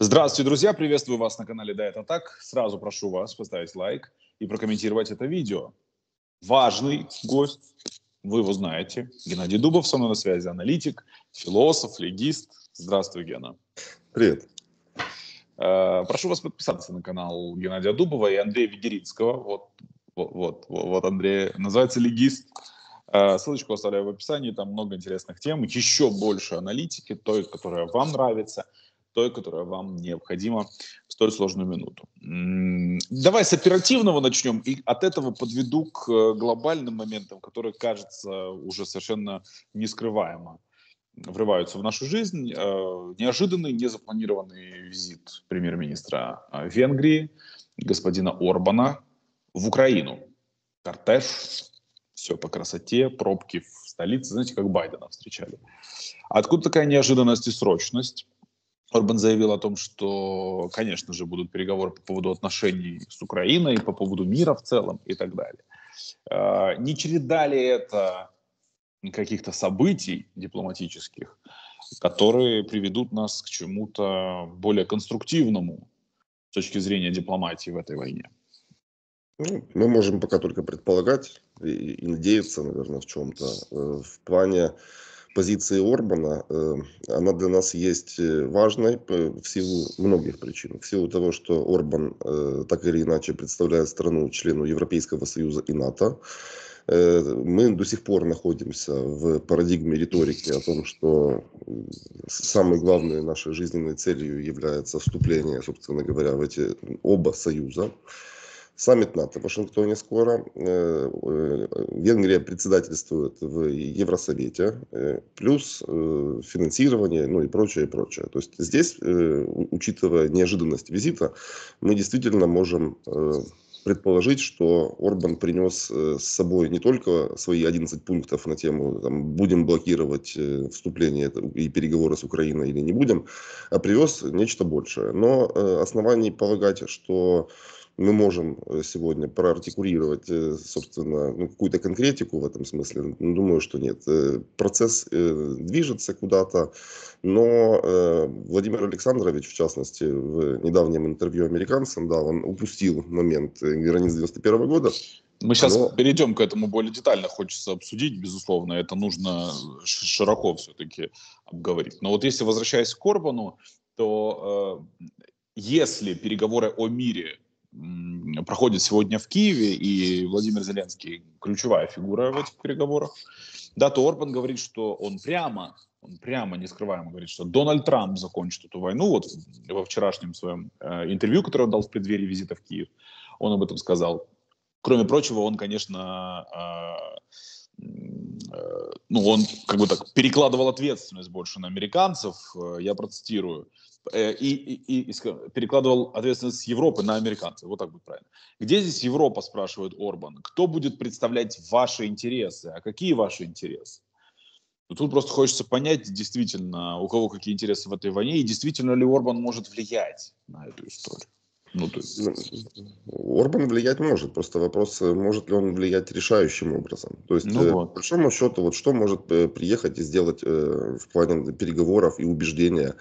Здравствуйте, друзья! Приветствую вас на канале Да, это так. Сразу прошу вас поставить лайк и прокомментировать это видео. Важный гость, вы его знаете. Геннадий Дубов со мной на связи, аналитик, философ, легист. Здравствуй, Гена. Привет. Э, прошу вас подписаться на канал Геннадия Дубова и Андрея Ведерицкого. Вот, вот, вот, вот Андрей, называется «Легист». Э, ссылочку оставляю в описании, там много интересных тем, еще больше аналитики, той, которая вам нравится – той, которая вам необходима в столь сложную минуту. Давай с оперативного начнем и от этого подведу к э, глобальным моментам, которые, кажется, уже совершенно нескрываемо врываются в нашу жизнь. Э, неожиданный, незапланированный визит премьер-министра э, Венгрии, господина Орбана, в Украину. Кортеж, все по красоте, пробки в столице, знаете, как Байдена встречали. Откуда такая неожиданность и срочность? Орбан заявил о том, что, конечно же, будут переговоры по поводу отношений с Украиной, по поводу мира в целом и так далее. А, не череда ли это каких-то событий дипломатических, которые приведут нас к чему-то более конструктивному с точки зрения дипломатии в этой войне? Ну, мы можем пока только предполагать и, надеяться, наверное, в чем-то. Э, в плане позиции Орбана, э, она для нас есть э, важной в силу многих причин. В силу того, что Орбан э, так или иначе представляет страну члену Европейского Союза и НАТО, мы до сих пор находимся в парадигме риторики о том, что самой главной нашей жизненной целью является вступление, собственно говоря, в эти оба союза. Саммит НАТО в Вашингтоне скоро. Э, э, Венгрия председательствует в Евросовете. Э, плюс финансирование, ну и прочее, и прочее. То есть здесь, учитывая неожиданность визита, мы действительно можем предположить, что Орбан принес с собой не только свои 11 пунктов на тему там, будем блокировать вступление и переговоры с Украиной или не будем, а привез нечто большее. Но оснований полагать, что мы можем э, сегодня проартикулировать, э, собственно, ну, какую-то конкретику в этом смысле? Ну, думаю, что нет. Э, процесс движется куда-то, но Владимир Александрович, в частности, в недавнем интервью американцам, да, он упустил момент границ 91 года, мы сейчас Но... перейдем к этому более детально, хочется обсудить, безусловно, это нужно широко все-таки обговорить. Но вот если возвращаясь к Корбану, то э, если переговоры о мире проходит сегодня в Киеве, и Владимир Зеленский ключевая фигура в этих переговорах, да, то Орбан говорит, что он прямо, он прямо, не скрываемо говорит, что Дональд Трамп закончит эту войну. Вот во вчерашнем своем э, интервью, которое он дал в преддверии визита в Киев, он об этом сказал. Кроме прочего, он, конечно, э, э, ну, он как бы так перекладывал ответственность больше на американцев. Э, я процитирую. Э, и, и, и перекладывал ответственность с Европы на американцев. Вот так будет правильно. Где здесь Европа, спрашивает Орбан? Кто будет представлять ваши интересы? А какие ваши интересы? Ну, тут просто хочется понять, действительно, у кого какие интересы в этой войне, и действительно ли Орбан может влиять на эту историю. Ну, то есть... Ну, Орбан влиять может, просто вопрос, э, может ли он влиять решающим образом. То есть, ну, э, вот. по большому счету, вот что может э, приехать и сделать э, в плане переговоров и убеждения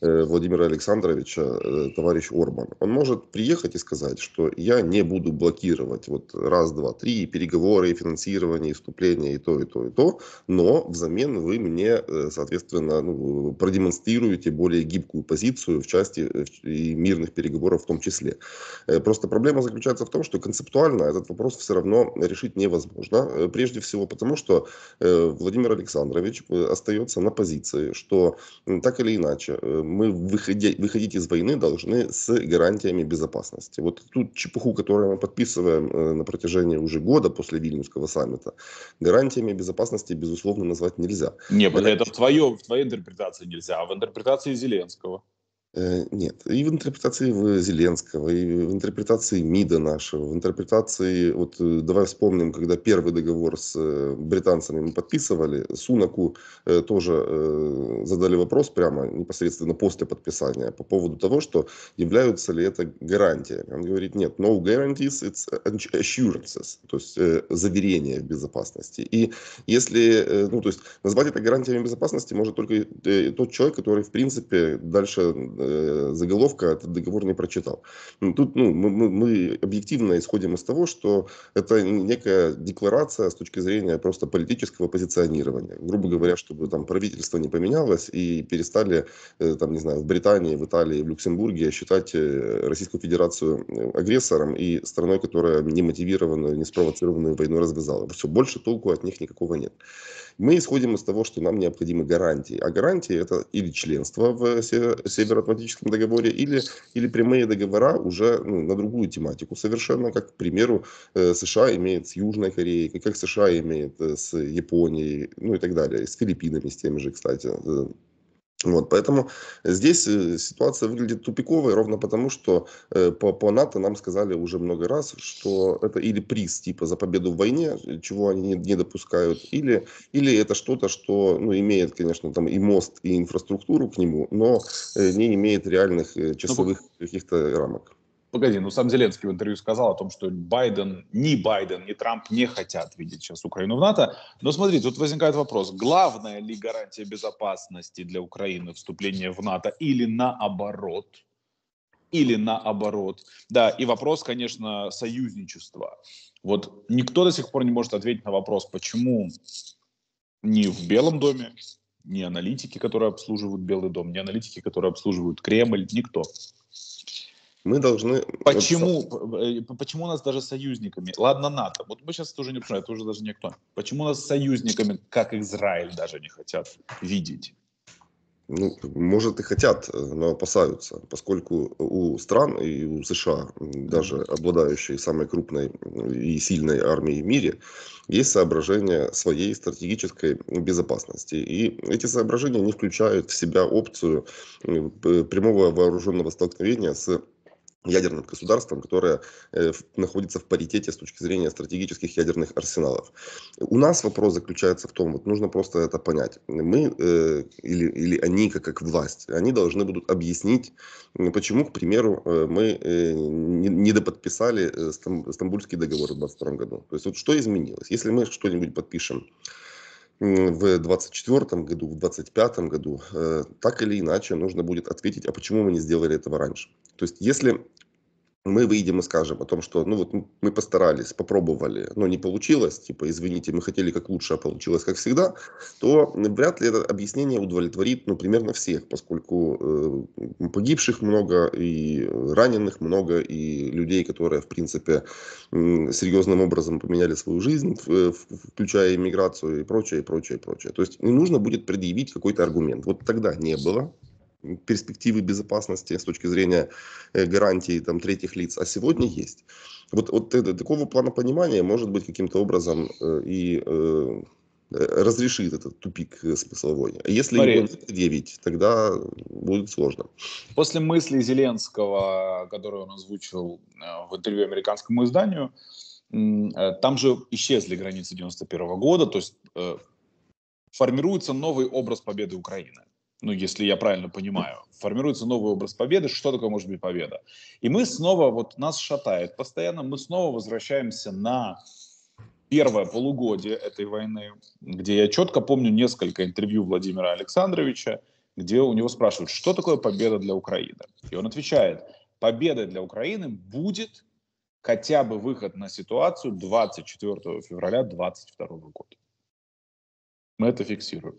э, Владимира Александровича э, товарищ Орбан? Он может приехать и сказать, что я не буду блокировать вот раз, два, три, переговоры, и финансирование, и вступление, и то, и то, и то, но взамен вы мне, соответственно, ну, продемонстрируете более гибкую позицию в части и мирных переговоров в том числе числе. Э, просто проблема заключается в том, что концептуально этот вопрос все равно решить невозможно. Э, прежде всего потому, что э, Владимир Александрович остается на позиции, что так или иначе мы выходя, выходить из войны должны с гарантиями безопасности. Вот ту чепуху, которую мы подписываем на протяжении уже года после Вильнюсского саммита, гарантиями безопасности, безусловно, назвать нельзя. Нет, это, это в, твое, в твоей интерпретации нельзя, а в интерпретации Зеленского. Э, нет, и в интерпретации Зеленского, и в интерпретации МИДа нашего, в интерпретации, вот э, давай вспомним, когда первый договор с э, британцами мы подписывали, Сунаку тоже задали вопрос прямо непосредственно после подписания по поводу того, что являются ли это гарантиями. Он говорит, нет, no guarantees, it's assurances, то есть заверение в безопасности. И если, ну то есть назвать это гарантиями безопасности может только тот человек, который в принципе дальше э, заголовка этот договор не прочитал. Ну, тут ну, мы, мы, мы объективно исходим из того, что это некая декларация с точки зрения просто политического позиционирования. Грубо говоря, чтобы там правительство не поменялось и перестали, э, там, не знаю, в Британии, в Италии, в Люксембурге считать э, Российскую Федерацию э, агрессором и страной, которая не мотивированную, не спровоцированную войну развязала. Все, больше толку от них никакого нет. Мы исходим из того, что нам необходимы гарантии. А гарантии это или членство в Североатлантическом договоре, или, или прямые договора уже ну, на другую тематику совершенно, как, к примеру, э, США имеет с Южной Кореей, как США имеет э, с Японией, ну и так далее, с Филиппинами, с теми же, кстати. Э, вот, поэтому здесь э, ситуация выглядит тупиковой ровно потому, что э, по, по НАТО нам сказали уже много раз, что это или приз типа за победу в войне, чего они не, не допускают, или, или это что-то, что ну, имеет, конечно, там и мост, и инфраструктуру к нему, но э, не имеет реальных э, ну, часовых каких-то рамок. Погоди, ну сам Зеленский в интервью сказал о том, что Байден, ни Байден, ни Трамп не хотят видеть сейчас Украину в НАТО. Но смотри, тут возникает вопрос, главная ли гарантия безопасности для Украины вступление в НАТО или наоборот? Или наоборот. Да, и вопрос, конечно, союзничества. Вот никто до сих пор не может ответить на вопрос, почему ни в Белом доме, ни аналитики, которые обслуживают Белый дом, ни аналитики, которые обслуживают Кремль, никто мы должны... Почему, э, почему нас даже союзниками, ладно, НАТО, вот мы сейчас тоже не обсуждаем, это уже даже никто. Почему у нас союзниками, как Израиль, даже не хотят видеть? Ну, может и хотят, но опасаются, поскольку у стран и у США, даже обладающие самой крупной и сильной армией в мире, есть соображения своей стратегической безопасности. И эти соображения не включают в себя опцию прямого вооруженного столкновения с ядерным государством, которое э, находится в паритете с точки зрения стратегических ядерных арсеналов. У нас вопрос заключается в том, вот нужно просто это понять. Мы э, или, или они, как, как власть, они должны будут объяснить, почему, к примеру, э, мы э, не, не доподписали э, Стамбульский договор в 2022 году. То есть вот что изменилось? Если мы что-нибудь подпишем в 2024 году, в 2025 году, э, так или иначе нужно будет ответить, а почему мы не сделали этого раньше. То есть если мы выйдем и скажем о том, что ну вот мы постарались, попробовали, но не получилось, типа, извините, мы хотели как лучше, а получилось как всегда, то вряд ли это объяснение удовлетворит, ну, примерно всех, поскольку э, погибших много, и раненых много, и людей, которые, в принципе, э, серьезным образом поменяли свою жизнь, включая иммиграцию и прочее, и прочее, и прочее. То есть не нужно будет предъявить какой-то аргумент. Вот тогда не было, перспективы безопасности с точки зрения э, гарантий там, третьих лиц, а сегодня есть. Вот, вот это, такого плана понимания может быть каким-то образом э, и э, разрешит этот тупик смысловой. А если Смотри, его предъявить, тогда будет сложно. После мысли Зеленского, которую он озвучил э, в интервью американскому изданию, там же исчезли границы 91 года, то есть формируется новый образ победы Украины ну, если я правильно понимаю, формируется новый образ победы, что такое может быть победа. И мы снова, вот нас шатает постоянно, мы снова возвращаемся на первое полугодие этой войны, где я четко помню несколько интервью Владимира Александровича, где у него спрашивают, что такое победа для Украины. И он отвечает, победа для Украины будет хотя бы выход на ситуацию 24 февраля 2022 года. Мы это фиксируем.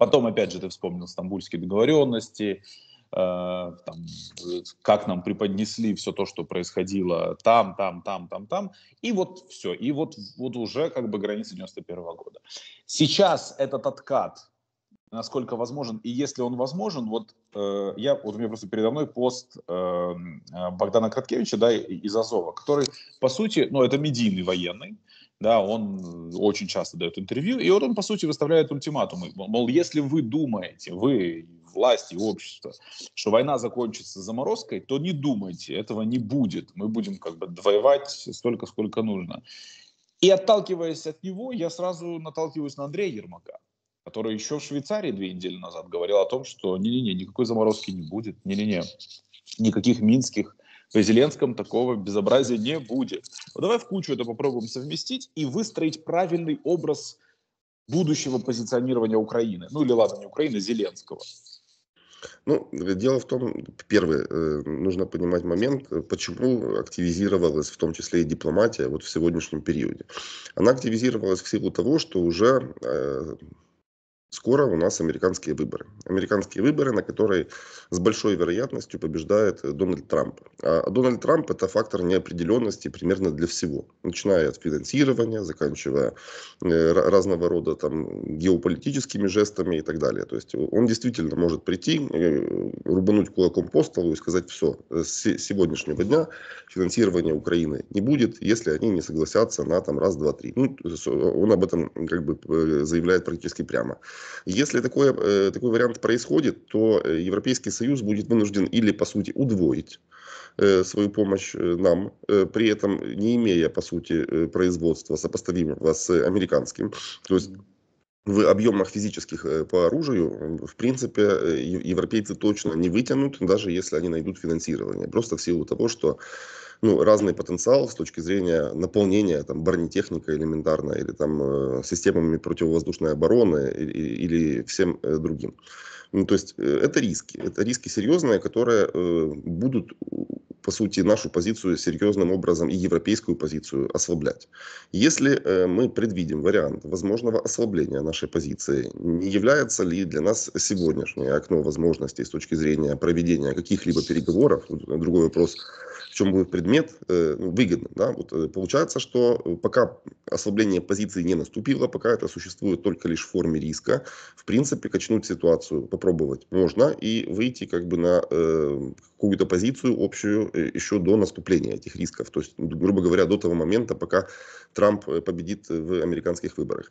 Потом, опять же, ты вспомнил стамбульские договоренности, э, там, как нам преподнесли все то, что происходило там, там, там, там, там, и вот все, и вот, вот уже как бы граница 91 -го года. Сейчас этот откат, насколько возможен, и если он возможен, вот э, я, вот у меня просто передо мной пост э, Богдана Краткевича, да, из Азова, который, по сути, ну, это медийный военный, да, он очень часто дает интервью, и вот он, по сути, выставляет ультиматумы. Мол, если вы думаете, вы, власть и общество, что война закончится заморозкой, то не думайте, этого не будет. Мы будем как бы воевать столько, сколько нужно. И отталкиваясь от него, я сразу наталкиваюсь на Андрея Ермака, который еще в Швейцарии две недели назад говорил о том, что не-не-не, никакой заморозки не будет, не-не-не, никаких минских при Зеленском такого безобразия не будет. Вот давай в кучу это попробуем совместить и выстроить правильный образ будущего позиционирования Украины. Ну или ладно, не Украины, Зеленского. Ну, дело в том, первое, э, нужно понимать момент, почему активизировалась в том числе и дипломатия вот в сегодняшнем периоде. Она активизировалась в силу того, что уже э, Скоро у нас американские выборы. Американские выборы, на которые с большой вероятностью побеждает э, Дональд Трамп. А Дональд Трамп – это фактор неопределенности примерно для всего. Начиная от финансирования, заканчивая э, разного рода там, геополитическими жестами и так далее. То есть он действительно может прийти, э, рубануть кулаком по столу и сказать, все, с сегодняшнего дня финансирования Украины не будет, если они не согласятся на там, раз, два, три. Ну, он об этом как бы заявляет практически прямо. Если такое, э, такой вариант происходит, то э, Европейский Союз будет вынужден или, по сути, удвоить э, свою помощь нам, при этом не имея, по сути, производства сопоставимого с американским. То есть в объемах физических по оружию, в принципе, европейцы точно не вытянут, даже если они найдут финансирование. Просто в силу того, что ну, разный потенциал с точки зрения наполнения там, бронетехника элементарно, или там, э, системами противовоздушной обороны, или, или всем э, другим. Ну, то есть э, это риски. Это риски серьезные, которые будут, по сути, нашу позицию серьезным образом и европейскую позицию ослаблять. Если э, мы предвидим вариант возможного ослабления нашей позиции, не является ли для нас сегодняшнее окно возможностей с точки зрения проведения каких-либо переговоров, другой вопрос, чем будет предмет, э, ну, выгодно. Да? Вот, э, получается, что э, пока ослабление позиции не наступило, пока это существует только лишь в форме риска, в принципе, качнуть ситуацию попробовать можно и выйти как бы на какую-то позицию общую еще до наступления этих рисков. То есть, грубо говоря, до того момента, пока Трамп победит в американских выборах.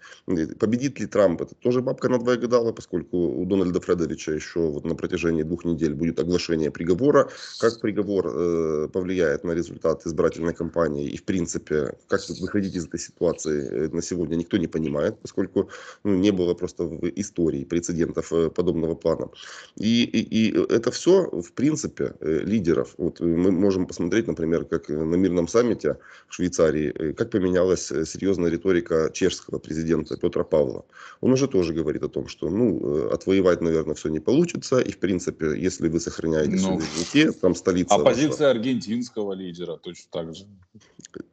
Победит ли Трамп, это тоже бабка на два гадала, поскольку у Дональда Фредовича еще вот на протяжении двух недель будет оглашение приговора. Как приговор э, повлияет на результат избирательной кампании и, в принципе, как выходить из этой ситуации э, на сегодня никто не понимает, поскольку ну, не было просто в истории прецедентов э, подобного плана. И, и, и это все, в принципе, э, лидеров. Вот мы можем посмотреть, например, как на мирном саммите в Швейцарии, как поменялась серьезная риторика чешского президента Петра Павла. Он уже тоже говорит о том, что ну, отвоевать, наверное, все не получится, и, в принципе, если вы сохраняете ну, суверенитет, там столица... Оппозиция аргентинского лидера точно так же.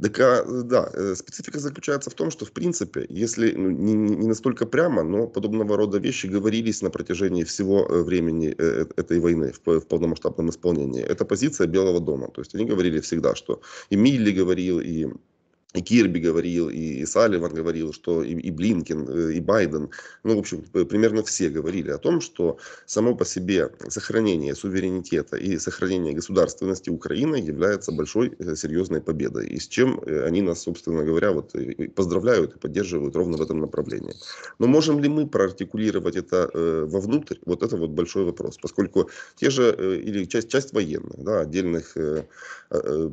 Так, а, да, э, специфика заключается в том, что, в принципе, если ну, не, не настолько прямо, но подобного рода вещи говорились на протяжении всего э, времени э, этой войны в, в полномасштабном исполнении. Это позиция Белого дома. То есть они говорили всегда, что и Милли говорил, и и Кирби говорил, и, и Салливан говорил, что и, и Блинкин, э, и Байден, ну, в общем, примерно все говорили о том, что само по себе сохранение суверенитета и сохранение государственности Украины является большой э, серьезной победой, и с чем э, они нас, собственно говоря, вот поздравляют и поддерживают ровно в этом направлении. Но можем ли мы проартикулировать это вовнутрь? Вот это вот большой вопрос, поскольку те же, или часть, часть военных, да, отдельных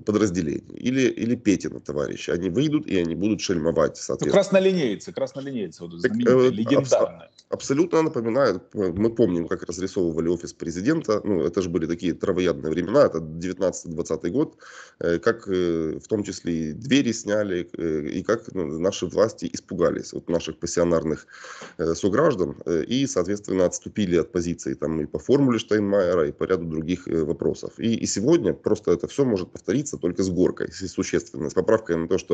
подразделений, или, или Петина товарищи, они выйдут и они будут шельмовать, ну, соответственно. Ну, краснолинейцы, краснолинейцы, вот, так, э, легендарные. Абсолютно напоминают, мы помним, как разрисовывали офис президента, ну, это же были такие травоядные времена, это 19-20 год, э, как э, в том числе и двери сняли, э, и как ну, наши власти испугались от наших пассионарных сограждан и, соответственно, отступили от позиций там и по формуле Штайнмайера, и по ряду других вопросов. И, и сегодня просто это все может повториться только с горкой, существенно, с поправкой на то, что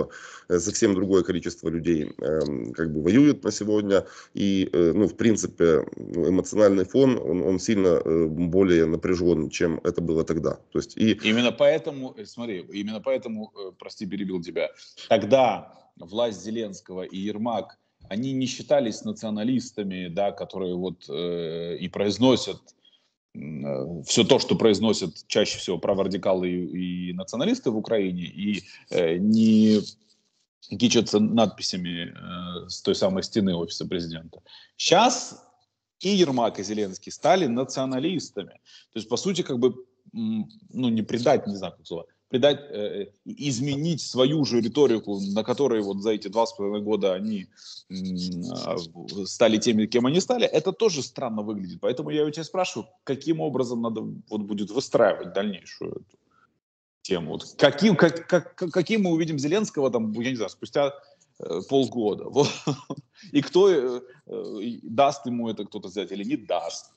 совсем другое количество людей эм, как бы воюют на сегодня, и, ну, в принципе, эмоциональный фон, он, он сильно э, более напряжен, чем это было тогда. То есть и... Именно поэтому, э, смотри, именно поэтому, э, прости, перебил тебя, тогда власть Зеленского и Ермак, они не считались националистами, да, которые вот э, и произносят все то, что произносят чаще всего праворадикалы и, и националисты в Украине, и э, не кичатся надписями э, с той самой стены офиса президента. Сейчас и Ермак, и Зеленский стали националистами. То есть, по сути, как бы, ну, не предать, не знаю, как слово, предать, э, изменить свою же риторику, на которой вот за эти два с половиной года они э, стали теми, кем они стали, это тоже странно выглядит. Поэтому я у тебя спрашиваю, каким образом надо вот будет выстраивать дальнейшую эту тему. Вот каким, как, как, каким мы увидим Зеленского, там, я не знаю, спустя э, полгода. Вот. И кто э, э, даст ему это кто-то взять или не даст.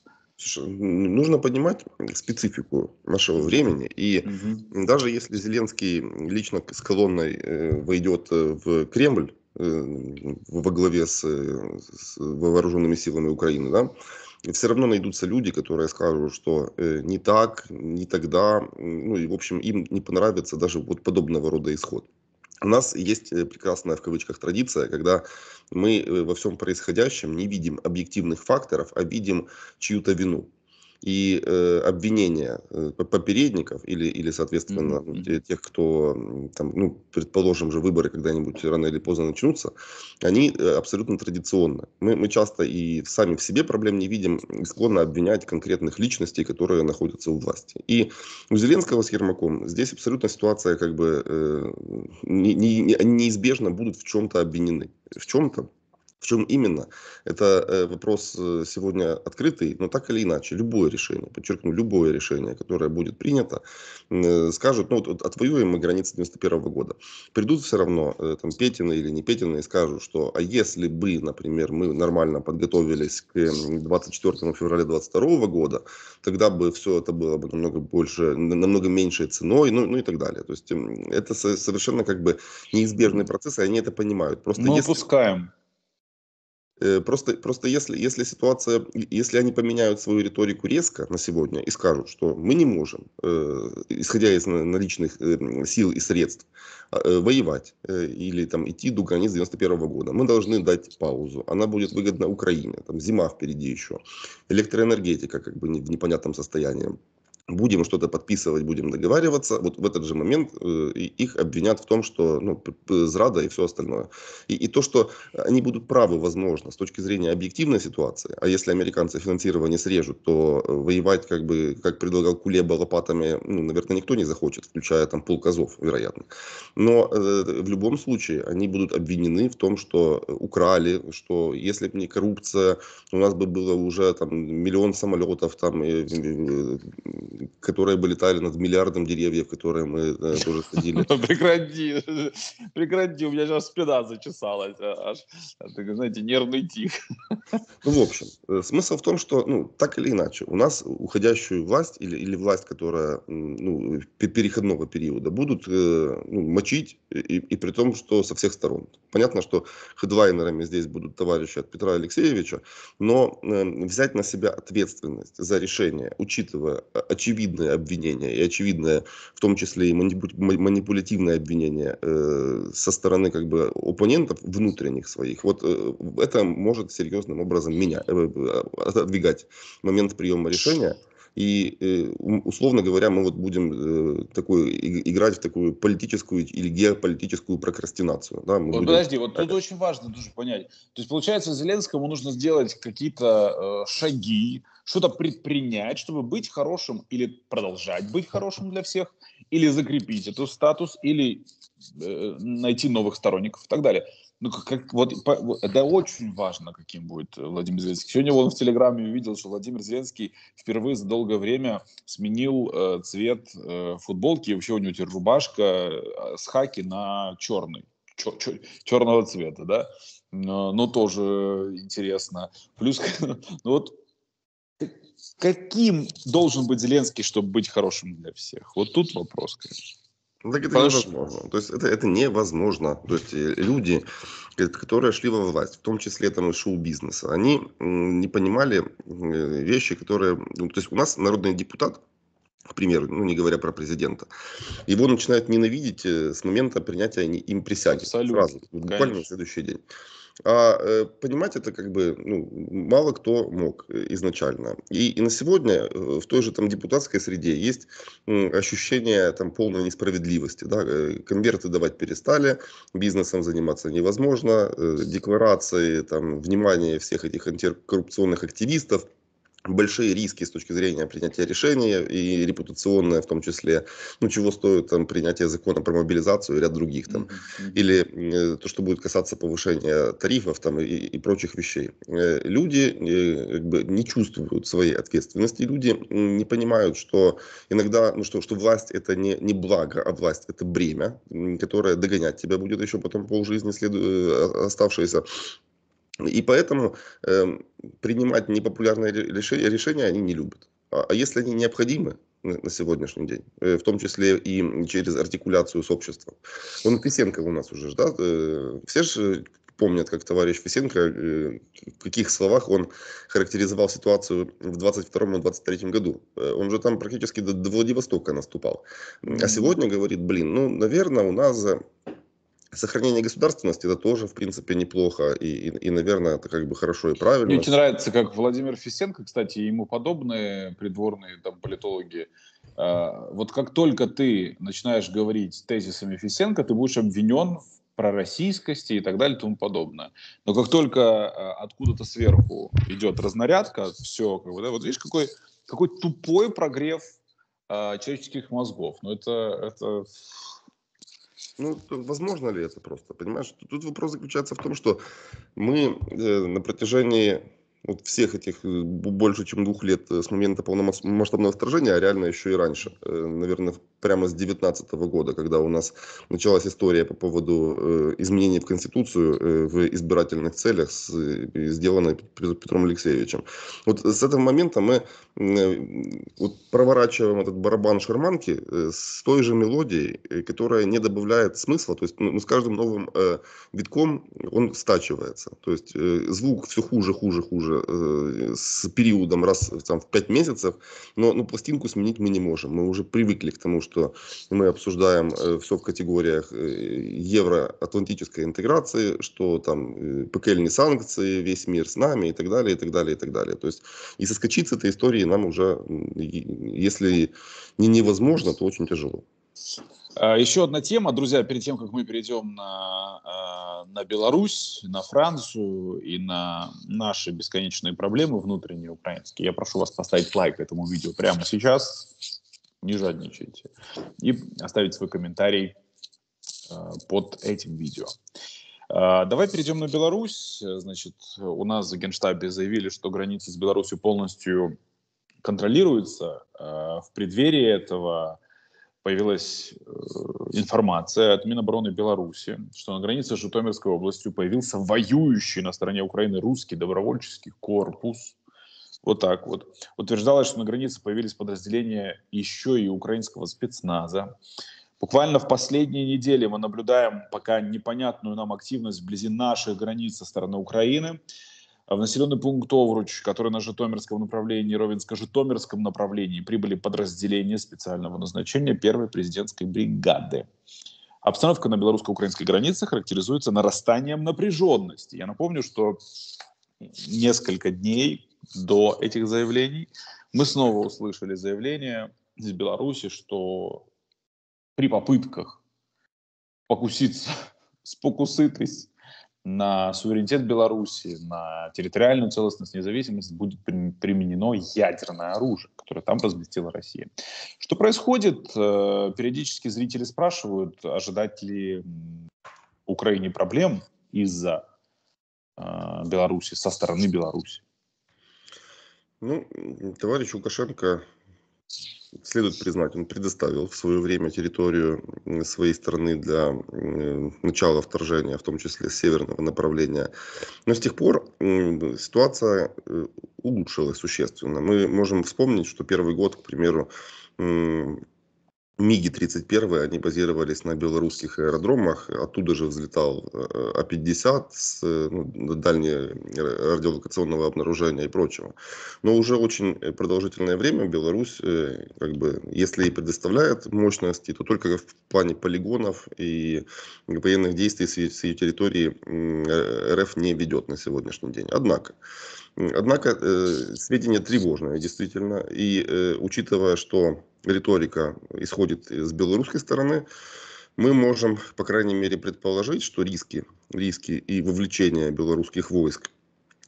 Нужно понимать специфику нашего времени. И угу. даже если Зеленский лично с колонной э, войдет э, в Кремль э, во главе с, с вооруженными силами Украины, да, все равно найдутся люди, которые скажут, что э, не так, не тогда, ну и в общем им не понравится даже вот подобного рода исход. У нас есть прекрасная в кавычках традиция, когда мы э, во всем происходящем не видим объективных факторов, а видим чью-то вину и э, обвинения э, попередников или, или соответственно, mm-hmm. тех, кто, там, ну, предположим же, выборы когда-нибудь рано или поздно начнутся, они э, абсолютно традиционны. Мы, мы часто и сами в себе проблем не видим, и склонны обвинять конкретных личностей, которые находятся у власти. И у Зеленского с Ермаком здесь абсолютно ситуация как бы э, не, не, неизбежно будут в чем-то обвинены. В чем-то в чем именно? Это э, вопрос э, сегодня открытый, но так или иначе, любое решение, подчеркну, любое решение, которое будет принято, э, скажут, ну вот отвоюем мы границы 91 года. Придут все равно там Петины или не Петины и скажут, что а если бы, например, мы нормально подготовились к 24 февраля 22 года, тогда бы все это было бы намного больше, намного меньшей ценой, ну, ну и так далее. То есть это совершенно как бы неизбежный процесс, и они это понимают. Просто мы если... опускаем просто, просто если, если ситуация, если они поменяют свою риторику резко на сегодня и скажут, что мы не можем, э, исходя из наличных э, сил и средств, а, воевать или там идти до границ 91 года, мы должны дать паузу. Она будет выгодна Украине, там зима впереди еще, электроэнергетика как бы в непонятном состоянии будем что-то подписывать, будем договариваться, вот в этот же момент э, их обвинят в том, что ну, зрада и все остальное. И, и то, что они будут правы, возможно, с точки зрения объективной ситуации, а если американцы финансирование срежут, то воевать, как бы, как предлагал Кулеба лопатами, ну, наверное, никто не захочет, включая там полк Азов, вероятно. Но э, в любом случае они будут обвинены в том, что украли, что если бы не коррупция, у нас бы было уже там миллион самолетов, там, и, и, которые бы летали над миллиардом деревьев, которые мы э, тоже садили. Прекрати, прекрати, у меня сейчас спина зачесалась, а, аж, так, знаете, нервный тик. Ну, в общем, э, смысл в том, что, ну, так или иначе, у нас уходящую власть или, или власть, которая, ну, переходного периода, будут э, ну, мочить, и, и при том, что со всех сторон. Понятно, что хедлайнерами здесь будут товарищи от Петра Алексеевича, но э, взять на себя ответственность за решение, учитывая очевидное обвинение и очевидное, в том числе и манипулятивное обвинение э, со стороны как бы оппонентов внутренних своих, вот э, это может серьезным образом меня э, отодвигать момент приема решения. И, условно говоря, мы вот будем такой, играть в такую политическую или геополитическую прокрастинацию. Да? Мы вот будем... Подожди, вот тут очень важно тоже понять. То есть, получается, Зеленскому нужно сделать какие-то э, шаги, что-то предпринять, чтобы быть хорошим или продолжать быть хорошим для всех, или закрепить этот статус, или э, найти новых сторонников и так далее. Ну, как, вот, по, это очень важно, каким будет Владимир Зеленский. Сегодня он в Телеграме увидел, что Владимир Зеленский впервые за долгое время сменил э, цвет э, футболки, вообще у него теперь рубашка э, с хаки на черный, чер, чер, черного цвета, да. Но, но тоже интересно. Плюс, ну вот каким должен быть Зеленский, чтобы быть хорошим для всех? Вот тут вопрос, конечно. Ну, так это невозможно. То есть это, это невозможно. То есть э, люди, которые шли во власть, в том числе там из шоу-бизнеса, они не понимали э, вещи, которые... Ну, то есть у нас народный депутат, к примеру, ну не говоря про президента, его начинают ненавидеть э, с момента принятия им присяги. Абсолютно. Сразу, буквально на следующий день. А э, понимать это как бы ну, мало кто мог э, изначально. И, и на сегодня э, в той же там депутатской среде есть ощущение там полной несправедливости. Да? Конверты давать перестали, бизнесом заниматься невозможно, декларации, там, внимание всех этих антикоррупционных активистов – большие риски с точки зрения принятия решения и репутационное в том числе, ну чего стоит там принятие закона про мобилизацию и ряд других там, или э, то, что будет касаться повышения тарифов там и, и прочих вещей. Э, люди э, как бы не чувствуют своей ответственности, люди не понимают, что иногда, ну что, что власть это не, не благо, а власть это бремя, которое догонять тебя будет еще потом полжизни следу... Э, оставшееся. И поэтому э, принимать непопулярные решения, решения они не любят. А, а если они необходимы, на сегодняшний день, э, в том числе и через артикуляцию с обществом. Он Фисенко у нас уже, да, э, все же помнят, как товарищ Фисенко, э, в каких словах он характеризовал ситуацию в 22-23 году. Он же там практически до, до Владивостока наступал. А сегодня говорит, блин, ну, наверное, у нас Сохранение государственности это тоже, в принципе, неплохо. И, и, и, наверное, это как бы хорошо и правильно. Мне очень нравится, как Владимир Фисенко, кстати, ему подобные придворные там, политологи. Э, вот как только ты начинаешь говорить тезисами Фисенко, ты будешь обвинен в пророссийскости и так далее и тому подобное. Но как только э, откуда-то сверху идет разнарядка, все, как бы, да, вот видишь, какой, какой тупой прогрев э, человеческих мозгов. Ну, это, это ну, возможно ли это просто, понимаешь? Тут вопрос заключается в том, что мы э, на протяжении вот всех этих э, больше чем двух лет э, с момента полномасштабного вторжения, а реально еще и раньше, э, наверное, прямо с 2019 года, когда у нас началась история по поводу изменений в Конституцию в избирательных целях, сделанной Петром Алексеевичем. Вот с этого момента мы вот проворачиваем этот барабан шарманки с той же мелодией, которая не добавляет смысла, то есть ну, с каждым новым витком он стачивается, то есть звук все хуже, хуже, хуже, уже э, с периодом раз там, в 5 месяцев, но ну, пластинку сменить мы не можем. Мы уже привыкли к тому, что мы обсуждаем э, все в категориях э, евроатлантической интеграции, что там э, ПКЛ санкции, весь мир с нами и так далее, и так далее, и так далее. То есть и соскочить с этой истории нам уже, если не невозможно, то очень тяжело. А, еще одна тема, друзья, перед тем, как мы перейдем на, а, на Беларусь, на Францию и на наши бесконечные проблемы внутренние украинские, я прошу вас поставить лайк этому видео прямо сейчас, не жадничайте, и оставить свой комментарий а, под этим видео. Давай перейдем на Беларусь. Значит, у нас в Генштабе заявили, что граница с Беларусью полностью контролируется. В преддверии этого появилась э, информация от Минобороны Беларуси, что на границе с Житомирской областью появился воюющий на стороне Украины русский добровольческий корпус. Вот так вот. Утверждалось, что на границе появились подразделения еще и украинского спецназа. Буквально в последние недели мы наблюдаем пока непонятную нам активность вблизи наших границ со стороны Украины. В населенный пункт Овруч, который на Житомирском направлении, Ровенско-Житомирском направлении, прибыли подразделения специального назначения первой президентской бригады. Обстановка на белорусско-украинской границе характеризуется нарастанием напряженности. Я напомню, что несколько дней до этих заявлений мы снова услышали заявление из Беларуси, что при попытках покуситься, спокуситись на суверенитет Беларуси, на территориальную целостность, независимость будет применено ядерное оружие, которое там разместила Россия. Что происходит? Э, периодически зрители спрашивают, ожидать ли Украине проблем из-за э, Беларуси, со стороны Беларуси. Ну, товарищ Лукашенко следует признать, он предоставил в свое время территорию своей страны для начала вторжения, в том числе северного направления. Но с тех пор ситуация э, улучшилась существенно. Мы можем вспомнить, что первый год, к примеру, МиГи-31, они базировались на белорусских аэродромах, оттуда же взлетал э, А-50 с ну, дальнего радиолокационного обнаружения и прочего. Но уже очень продолжительное время Беларусь, э, как бы, если и предоставляет мощности, то только в плане полигонов и военных действий с ее территории РФ не ведет на сегодняшний день. Однако, Однако э, сведения тревожные, действительно. И э, учитывая, что риторика исходит с белорусской стороны, мы можем, по крайней мере, предположить, что риски, риски и вовлечение белорусских войск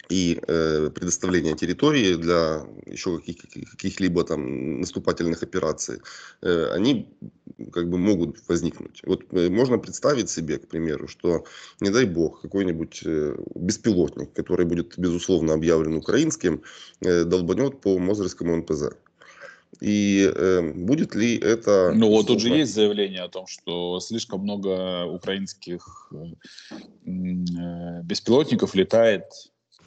и э, предоставление территории для еще каких, каких-либо там наступательных операций, э, они как бы могут возникнуть. Вот э, можно представить себе, к примеру, что, не дай бог, какой-нибудь э, беспилотник, который будет, безусловно, объявлен украинским, э, долбанет по Мозырскому НПЗ. И э, будет ли это... Ну вот тут же есть заявление о том, что слишком много украинских э, э беспилотников летает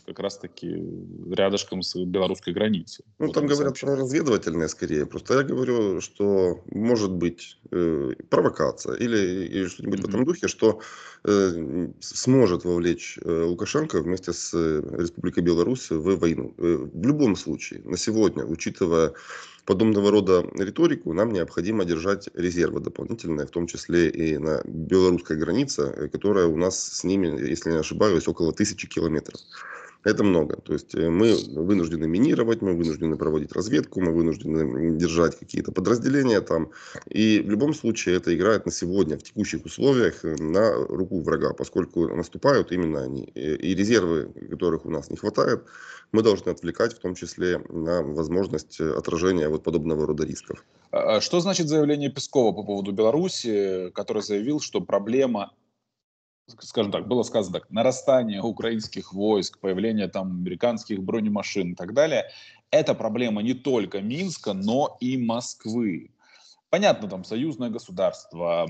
как раз-таки рядышком с белорусской границей. Ну, вот там говорят про разведывательные скорее. Просто я говорю, что может быть э, провокация или, или что-нибудь mm-hmm. в этом духе, что э, сможет вовлечь э, Лукашенко вместе с э, Республикой Беларусь в войну. Э, в любом случае, на сегодня, учитывая подобного рода риторику, нам необходимо держать резервы дополнительные, в том числе и на белорусской границе, э, которая у нас с ними, если не ошибаюсь, около тысячи километров. Это много. То есть э, мы вынуждены минировать, мы вынуждены проводить разведку, мы вынуждены держать какие-то подразделения там. И в любом случае это играет на сегодня, в текущих условиях, э, на руку врага, поскольку наступают именно они. И резервы, которых у нас не хватает, мы должны отвлекать, в том числе на возможность отражения вот подобного рода рисков. А, а что значит заявление Пескова по поводу Беларуси, который заявил, что проблема скажем так, было сказано так, нарастание украинских войск, появление там американских бронемашин и так далее, это проблема не только Минска, но и Москвы. Понятно, там союзное государство,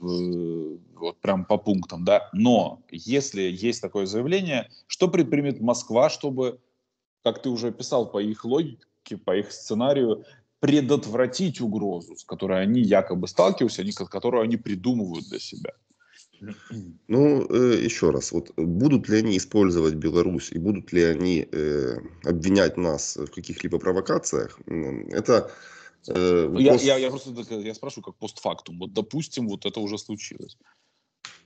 вот прям по пунктам, да, но если есть такое заявление, что предпримет Москва, чтобы, как ты уже писал, по их логике, по их сценарию, предотвратить угрозу, с которой они якобы сталкиваются, они, которую они придумывают для себя? Ну, э, еще раз, вот будут ли они использовать Беларусь и будут ли они э, обвинять нас в каких-либо провокациях, это э, ну, я, я, я просто я спрашиваю как постфактум. Вот допустим, вот это уже случилось.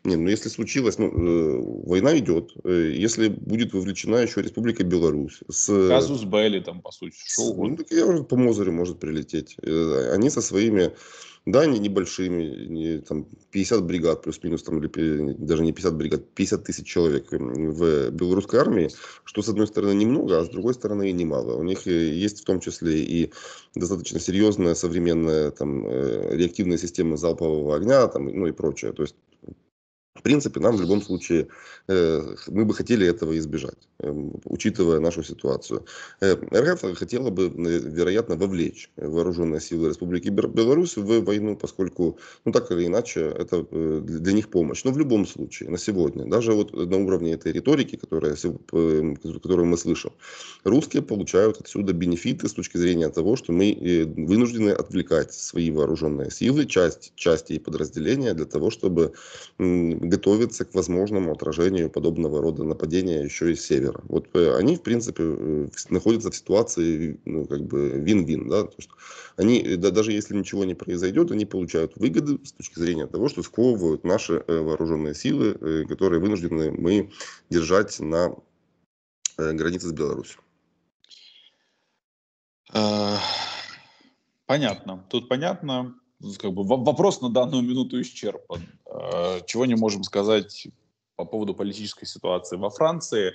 Не, ну если случилось, ну, э, война идет, э, если будет вовлечена еще Республика Беларусь. С, Казус Белли там, по сути, шоу. Ну, так я уже по Мозырю может прилететь. Э, они со своими да, они небольшими, не, там 50 бригад плюс-минус, там, или даже не 50 бригад, 50 тысяч человек в белорусской армии, что с одной стороны немного, а с другой стороны и немало. У них есть в том числе и достаточно серьезная современная там, э, реактивная система залпового огня там, ну и прочее. То есть принципе, нам в любом случае, э, мы бы хотели этого избежать, э, учитывая нашу ситуацию. Э, РФ хотела бы, вероятно, вовлечь вооруженные силы Республики Беларусь в войну, поскольку, ну так или иначе, это для них помощь. Но в любом случае, на сегодня, даже вот на уровне этой риторики, которая, которую мы слышим, русские получают отсюда бенефиты с точки зрения того, что мы вынуждены отвлекать свои вооруженные силы, часть, части и подразделения для того, чтобы готовиться к возможному отражению подобного рода нападения еще из севера. Вот э, они, в принципе, э, находятся в ситуации ну, как бы вин-вин. Да? То, что они, э, да, даже если ничего не произойдет, они получают выгоды с точки зрения того, что сковывают наши вооруженные силы, которые вынуждены мы держать на границе с Беларусью. Понятно. Тут понятно как бы вопрос на данную минуту исчерпан. А, чего не можем сказать по поводу политической ситуации во Франции.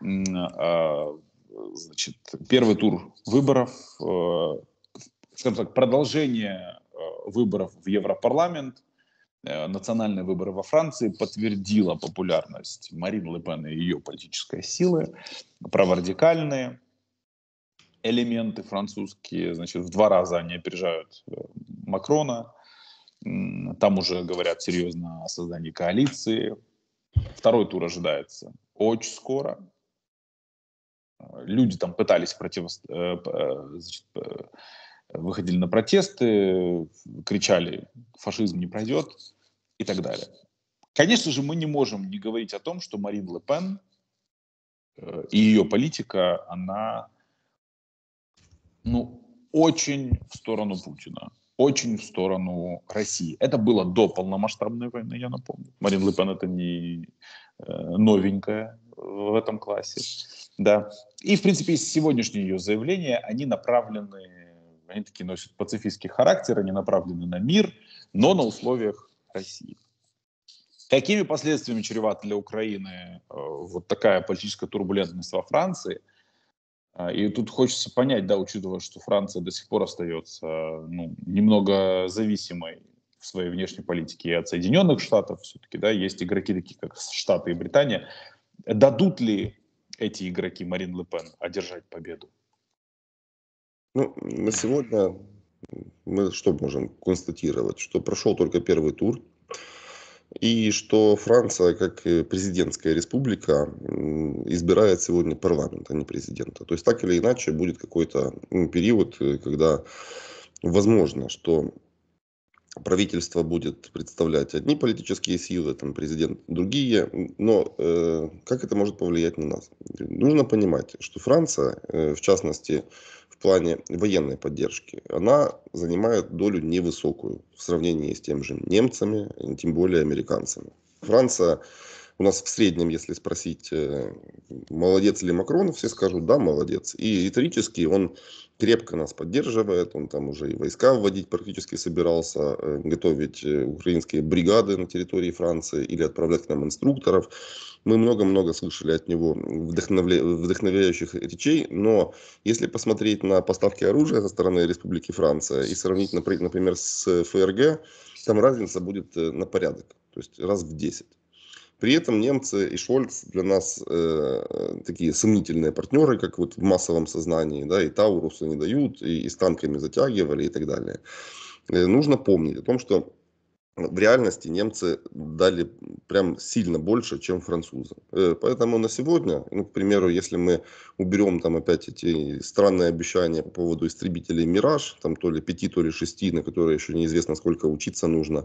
А, значит, первый тур выборов, а, скажем так, продолжение выборов в Европарламент, национальные выборы во Франции подтвердила популярность Марин Ле и ее политической силы, праворадикальные элементы французские, значит, в два раза они опережают э, Макрона. Там уже говорят серьезно о создании коалиции. Второй тур ожидается очень скоро. Люди там пытались противостоять, э, э, выходили на протесты, кричали, фашизм не пройдет и так далее. Конечно же, мы не можем не говорить о том, что Марин Ле Пен и ее политика, она ну, очень в сторону Путина, очень в сторону России. Это было до полномасштабной войны, я напомню. Марин Ле Пен это не э, новенькая в этом классе. Да. И, в принципе, сегодняшние ее заявления, они направлены, они такие носят пацифистский характер, они направлены на мир, но на условиях России. Какими последствиями чревата для Украины э, вот такая политическая турбулентность во Франции – и тут хочется понять, да, учитывая, что Франция до сих пор остается ну, немного зависимой в своей внешней политике и от Соединенных Штатов, все-таки, да, есть игроки такие, как Штаты и Британия. Дадут ли эти игроки Марин Ле Пен одержать победу? Ну, на сегодня мы что можем констатировать? Что прошел только первый тур, и что Франция, как президентская республика, избирает сегодня парламент, а не президента. То есть так или иначе будет какой-то период, э, когда возможно, что правительство будет представлять одни политические силы, там президент другие, но э, как это может повлиять на нас? Нужно понимать, что Франция, э, в частности, в плане военной поддержки, она занимает долю невысокую в сравнении с тем же немцами, тем более американцами. Франция у нас в среднем, если спросить, э, молодец ли Макрон, все скажут, да, молодец. И риторически он крепко нас поддерживает, он там уже и войска вводить практически собирался, э, готовить э, украинские бригады на территории Франции или отправлять к нам инструкторов. Мы много-много слышали от него вдохновля... вдохновляющих речей, но если посмотреть на поставки оружия со стороны Республики Франция и сравнить, например, с ФРГ, там разница будет на порядок, то есть раз в 10. При этом немцы и Шольц для нас э, такие сомнительные партнеры, как вот в массовом сознании, да, и Таурусы не дают, и, и с танками затягивали и так далее. Э, нужно помнить о том, что в реальности немцы дали прям сильно больше, чем французы. Э, поэтому на сегодня, ну, к примеру, если мы уберем там опять эти странные обещания по поводу истребителей «Мираж», там то ли пяти, то ли шести, на которые еще неизвестно сколько учиться нужно,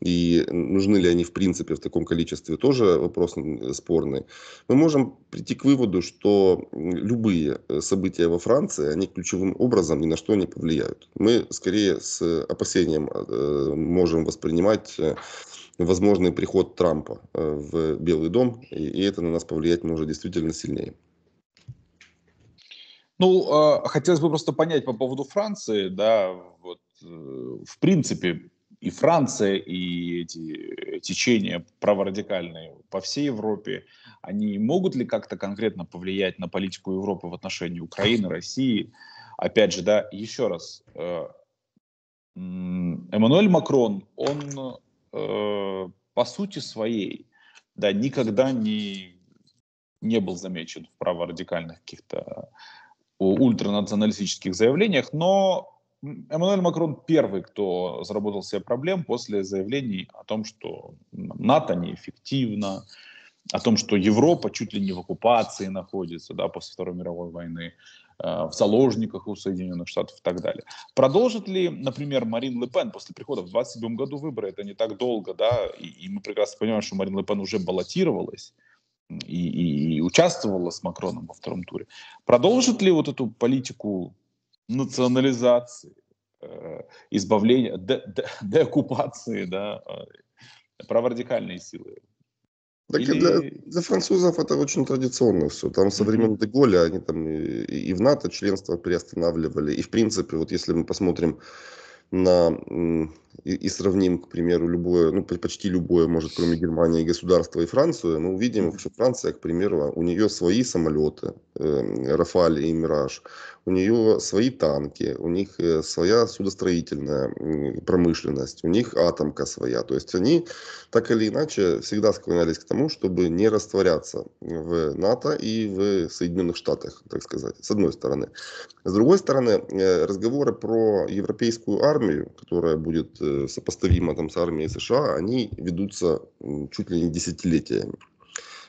и нужны ли они в принципе в таком количестве, тоже вопрос спорный. Мы можем прийти к выводу, что любые э, события во Франции, они ключевым образом ни на что не повлияют. Мы скорее с опасением э, можем воспринимать понимать э, возможный приход Трампа э, в Белый дом, и это на нас повлиять может действительно сильнее. Ну, а, хотелось бы просто понять по поводу Франции, да, вот, э, в принципе, и Франция, и эти течения праворадикальные по всей Европе, они могут ли как-то конкретно повлиять на политику Европы в отношении Украины, России? Опять же, да, еще раз, Эммануэль Макрон, он э, по сути своей, да, никогда не, не был замечен в праворадикальных каких-то ультранационалистических заявлениях, но Эммануэль Макрон первый, кто заработал себе проблем после заявлений о том, что НАТО неэффективно, о том, что Европа чуть ли не в оккупации находится да, после Второй мировой войны, в заложниках у Соединенных Штатов и так далее. Продолжит ли, например, Марин Ле Пен после прихода в 27 году выборы, это не так долго, да, и, и мы прекрасно понимаем, что Марин Ле Пен уже баллотировалась и, и, и участвовала с Макроном во втором туре. Продолжит ли вот эту политику национализации, э, избавления, де, де, да, э, праворадикальные силы так Или... для, для французов это очень традиционно все. Там со времен mm-hmm. Деголя они там и, и в НАТО членство приостанавливали. И в принципе, вот если мы посмотрим на и, и сравним, к примеру, любое, ну почти любое, может, кроме Германии, государство и Францию, мы увидим, что Франция, к примеру, у нее свои самолеты, э, Рафаль и Мираж, у нее свои танки, у них э, своя судостроительная промышленность, у них атомка своя. То есть они так или иначе всегда склонялись к тому, чтобы не растворяться в НАТО и в Соединенных Штатах, так сказать, с одной стороны. С другой стороны, э, разговоры про европейскую армию, которая будет э, сопоставима там, с армией США, они ведутся чуть ли не десятилетиями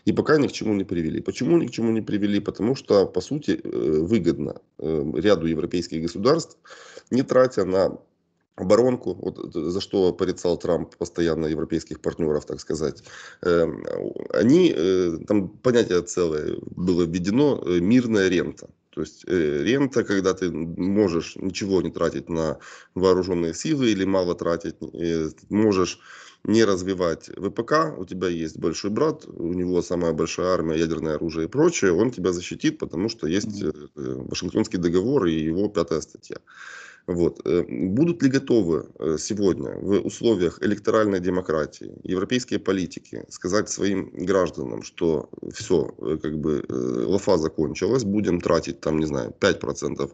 и пока ни к чему не привели. Почему ни к чему не привели? Потому что, по сути, э, выгодно э, ряду европейских государств, не тратя на оборонку, вот за что порицал Трамп постоянно европейских партнеров, так сказать, эм, они, э, там понятие целое было введено, мирная рента. То есть рента, когда ты можешь ничего не тратить на вооруженные силы или мало тратить, можешь не развивать ВПК, у тебя есть большой брат, у него самая большая армия, ядерное оружие и прочее, он тебя защитит, потому что есть mm-hmm. Вашингтонский договор и его пятая статья. Вот. Э, будут ли готовы сегодня в условиях электоральной демократии европейские политики сказать своим гражданам, что все, как бы лафа закончилась, будем тратить там, не знаю, 5%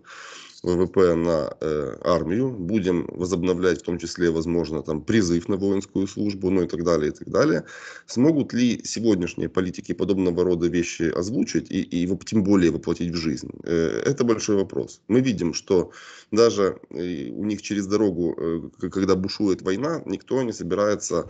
ВВП на э, армию, будем возобновлять в том числе, возможно, там призыв на воинскую службу, ну и так далее, и так далее. Смогут ли сегодняшние политики подобного рода вещи озвучить и, и тем более воплотить в жизнь? Э, это большой вопрос. Мы видим, что даже э, у них через дорогу, э, когда бушует война, никто не собирается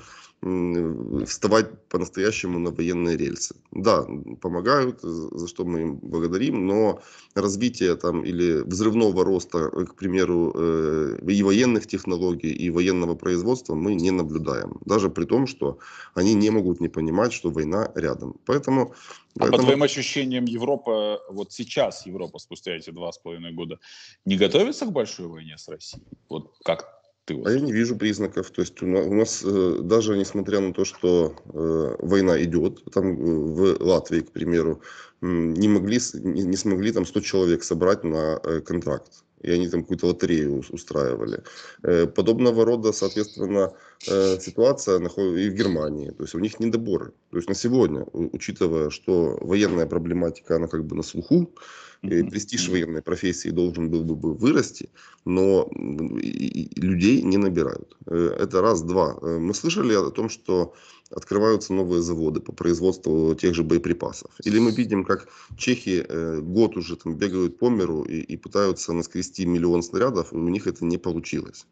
вставать по-настоящему на военные рельсы. Да, помогают, за что мы им благодарим, но развитие там или взрывного роста, к примеру, э, и военных технологий, и военного производства мы не наблюдаем. Даже при том, что они не могут не понимать, что война рядом. Поэтому а Поэтому... по твоим ощущениям, Европа, вот сейчас Европа, спустя эти два с половиной года, не готовится к большой войне с Россией? Вот как ты А я не вижу признаков. То есть у нас, у нас э, даже несмотря на то, что э, война идет, там э, в Латвии, к примеру, не могли, не, не смогли там 100 человек собрать на э, контракт. И они там какую-то лотерею устраивали. Э, подобного рода, соответственно, э, ситуация и в Германии. То есть у них недоборы. То есть на сегодня, учитывая, что военная проблематика, она как бы на слуху, и престиж военной профессии должен был бы вырасти, но людей не набирают. Э, это раз. Два. Мы слышали о том, что открываются новые заводы по производству тех же боеприпасов. Или мы видим, как чехи э, год уже там бегают по миру и, и пытаются наскрести миллион снарядов, и у них это не получилось.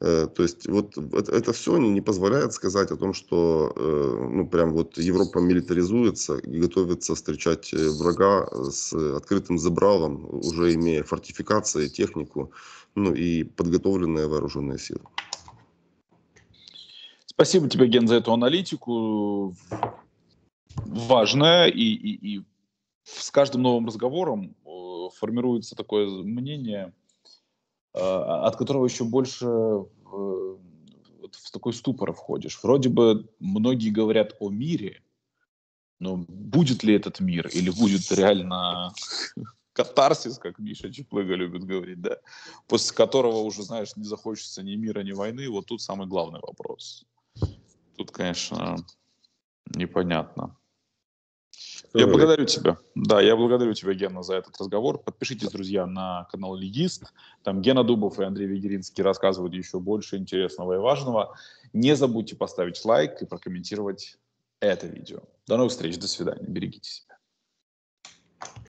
Э, то есть вот это, это все не позволяет сказать о том, что э, ну прям вот Европа милитаризуется и готовится встречать э, врага с открытым забралом, уже имея фортификации, технику, ну и подготовленные вооруженные силы. Спасибо тебе, Ген, за эту аналитику. Важная и, и, и с каждым новым разговором формируется такое мнение – а, от которого еще больше в, в такой ступор входишь. Вроде бы многие говорят о мире, но будет ли этот мир или будет реально катарсис, как Миша Чеплыга любит говорить, да, после которого уже, знаешь, не захочется ни мира, ни войны, вот тут самый главный вопрос. Тут, конечно, непонятно. Я благодарю тебя. Да, я благодарю тебя, Гена, за этот разговор. Подпишитесь, друзья, на канал Легист. Там Гена Дубов и Андрей Вегеринский рассказывают еще больше интересного и важного. Не забудьте поставить лайк и прокомментировать это видео. До новых встреч, до свидания, берегитесь.